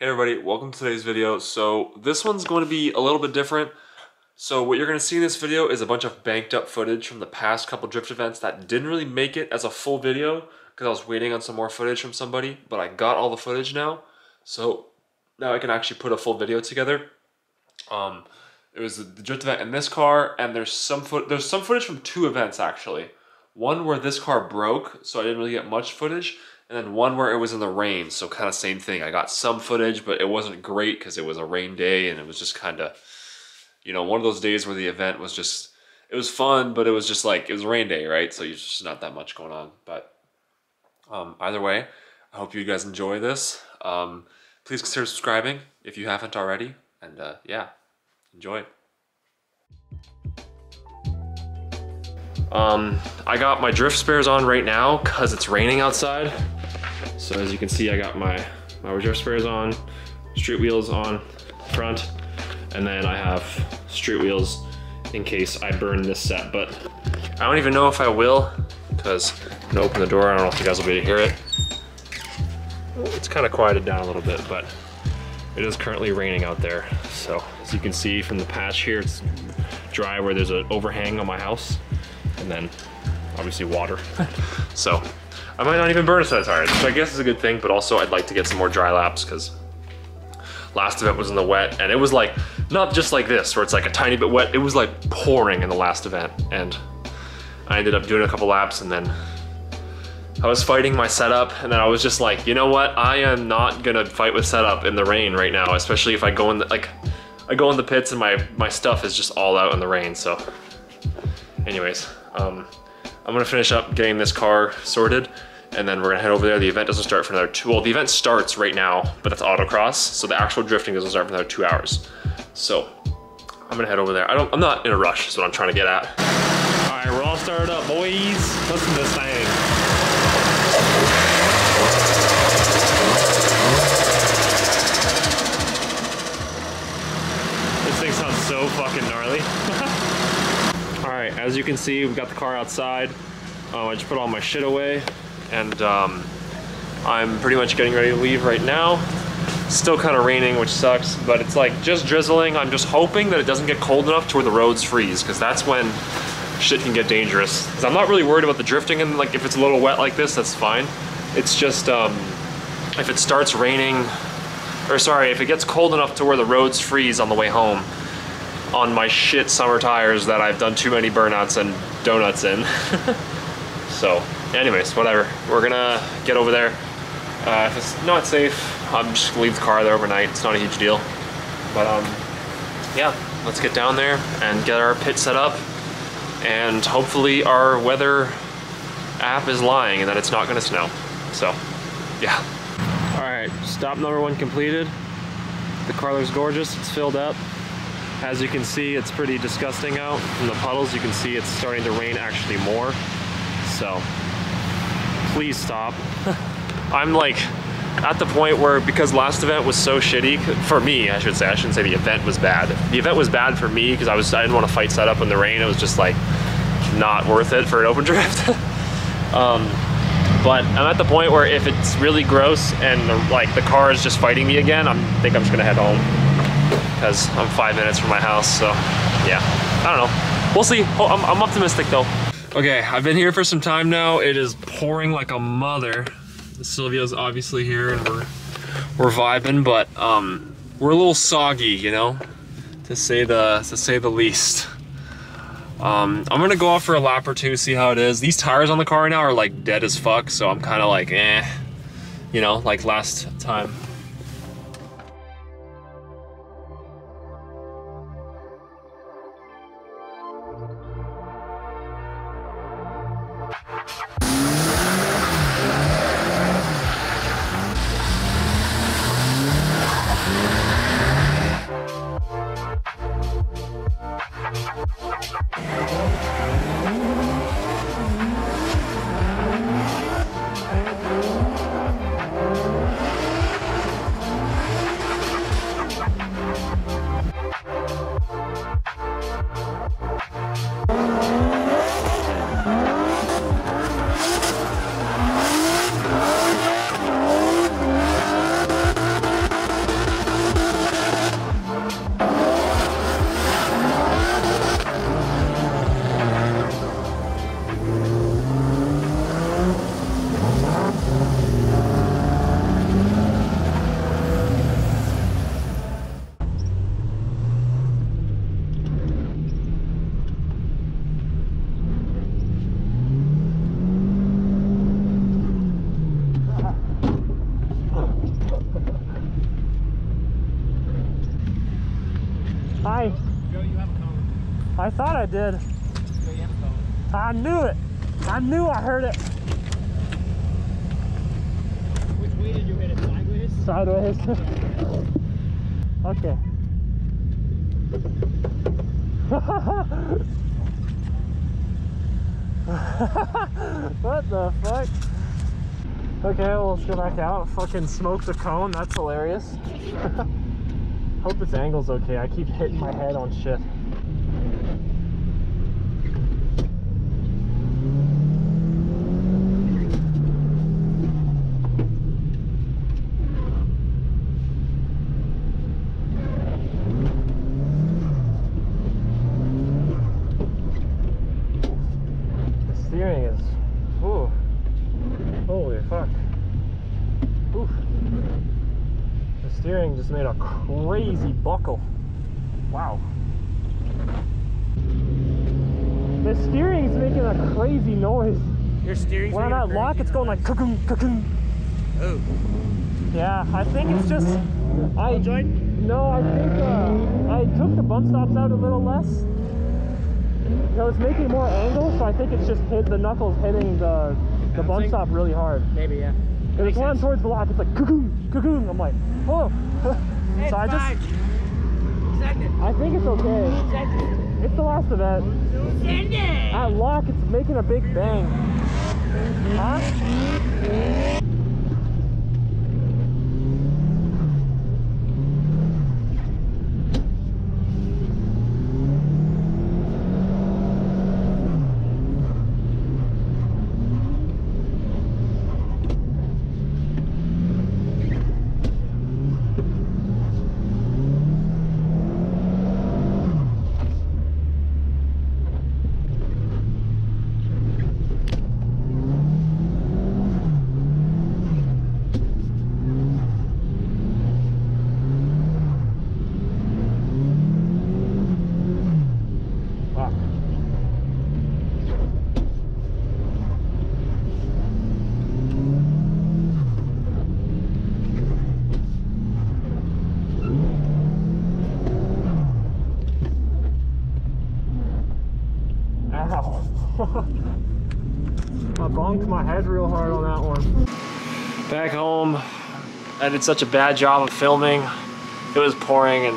Hey everybody, welcome to today's video. So this one's going to be a little bit different. So what you're going to see in this video is a bunch of banked up footage from the past couple drift events that didn't really make it as a full video because I was waiting on some more footage from somebody, but I got all the footage now. So now I can actually put a full video together. Um, it was the drift event in this car and there's some foot there's some footage from two events actually. One where this car broke, so I didn't really get much footage and then one where it was in the rain, so kind of same thing. I got some footage, but it wasn't great because it was a rain day and it was just kind of, you know, one of those days where the event was just, it was fun, but it was just like, it was a rain day, right? So there's just not that much going on. But um, either way, I hope you guys enjoy this. Um, please consider subscribing if you haven't already. And uh, yeah, enjoy. Um, I got my drift spares on right now because it's raining outside. So as you can see, I got my, my drift spares on, street wheels on front, and then I have street wheels in case I burn this set. But I don't even know if I will, because I'm gonna open the door. I don't know if you guys will be able to hear it. It's kind of quieted down a little bit, but it is currently raining out there. So as you can see from the patch here, it's dry where there's an overhang on my house, and then obviously water. so I might not even burn a set of tires, which I guess is a good thing, but also I'd like to get some more dry laps because last event was in the wet and it was like, not just like this where it's like a tiny bit wet, it was like pouring in the last event and I ended up doing a couple laps and then I was fighting my setup and then I was just like, you know what? I am not gonna fight with setup in the rain right now, especially if I go in the, like, I go in the pits and my, my stuff is just all out in the rain, so. Anyways, um, I'm gonna finish up getting this car sorted and then we're gonna head over there. The event doesn't start for another two, well, the event starts right now, but it's autocross, so the actual drifting doesn't start for another two hours. So, I'm gonna head over there. I don't, I'm not in a rush, is what I'm trying to get at. All right, we're all started up, boys. Listen to this thing. This thing sounds so fucking gnarly. all right, as you can see, we've got the car outside. Um, I just put all my shit away and um, I'm pretty much getting ready to leave right now. It's Still kind of raining, which sucks, but it's like just drizzling. I'm just hoping that it doesn't get cold enough to where the roads freeze, because that's when shit can get dangerous. Because I'm not really worried about the drifting, and like if it's a little wet like this, that's fine. It's just um, if it starts raining, or sorry, if it gets cold enough to where the roads freeze on the way home, on my shit summer tires that I've done too many burnouts and donuts in. so anyways, whatever. We're gonna get over there. Uh, if it's not safe, I'm just gonna leave the car there overnight. It's not a huge deal. But um, yeah, let's get down there and get our pit set up. And hopefully our weather app is lying and that it's not gonna snow. So, yeah. All right, stop number one completed. The car looks gorgeous, it's filled up. As you can see, it's pretty disgusting out. From the puddles, you can see it's starting to rain actually more. So, please stop. I'm like at the point where because last event was so shitty for me, I should say. I shouldn't say the event was bad. The event was bad for me because I was I didn't want to fight set up in the rain. It was just like not worth it for an open drift. um, but I'm at the point where if it's really gross and like the car is just fighting me again, I think I'm just gonna head home because I'm five minutes from my house. So yeah, I don't know. We'll see. I'm, I'm optimistic though. Okay, I've been here for some time now. It is pouring like a mother. Silvio's obviously here and we're we're vibing, but um, we're a little soggy, you know, to say the to say the least. Um, I'm gonna go off for a lap or two, see how it is. These tires on the car now are like dead as fuck, so I'm kind of like, eh, you know, like last time. I thought I did. Joe, you have a cone. I knew it. I knew I heard it. Which way did you hit it? Sideways? Sideways. okay. what the fuck? Okay, well, let's go back out. Fucking smoke the cone. That's hilarious. Hope this angle's okay. I keep hitting my head on shit. The steering is, ooh, holy fuck. Oof. The steering just made a crazy buckle. Wow. The steering's making a crazy noise. Your steering's When at lock, it's going like cocoon, cocoon. Oh. Yeah, I think it's just, I, joint? no, I think uh, I took the bump stops out a little less. So it's making more angle, so I think it's just hit the knuckles hitting the the bump stop really hard. Maybe, yeah. And Makes it's when towards the lock, it's like cocoon, cocoon. I'm like, oh. so I just. I think it's okay. It's the last event. It. At lock, it's making a big bang. Huh? Fuck. Ow. I bonked my head real hard on that one. Back home, I did such a bad job of filming. It was pouring and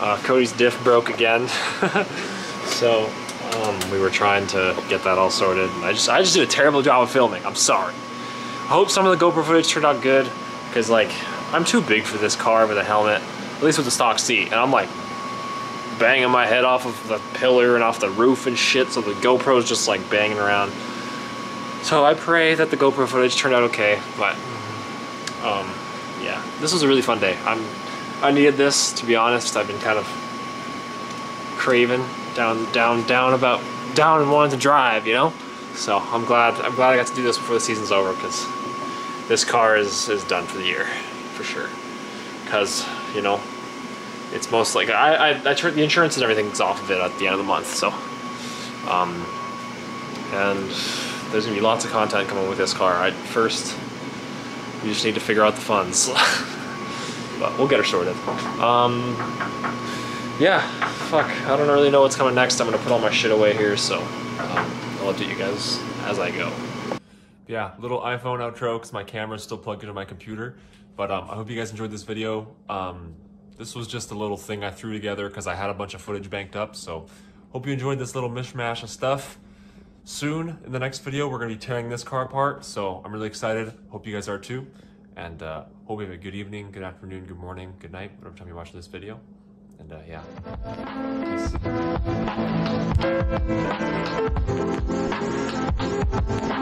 uh, Cody's diff broke again. so um, we were trying to get that all sorted. And I just I just did a terrible job of filming. I'm sorry. I hope some of the GoPro footage turned out good because like I'm too big for this car with a helmet, at least with the stock seat, and I'm like banging my head off of the pillar and off the roof and shit. So the GoPro's just like banging around. So I pray that the GoPro footage turned out okay, but um, yeah, this was a really fun day. I'm I needed this to be honest. I've been kind of craving down, down, down about down and wanting to drive, you know. So I'm glad I'm glad I got to do this before the season's over because this car is is done for the year for sure. Because you know it's most like I I, I turned the insurance and everything's off of it at the end of the month. So um and there's gonna be lots of content coming with this car. I first we just need to figure out the funds. but we'll get her sorted. Um, yeah, fuck. I don't really know what's coming next. I'm gonna put all my shit away here, so um, I'll update you guys as I go. Yeah, little iPhone outro because my camera's still plugged into my computer. But um, I hope you guys enjoyed this video. Um, this was just a little thing I threw together because I had a bunch of footage banked up. So hope you enjoyed this little mishmash of stuff. Soon in the next video, we're gonna be tearing this car apart. So I'm really excited. Hope you guys are too. And uh, hope you have a good evening, good afternoon, good morning, good night, whatever time you watch this video. And uh, yeah, peace.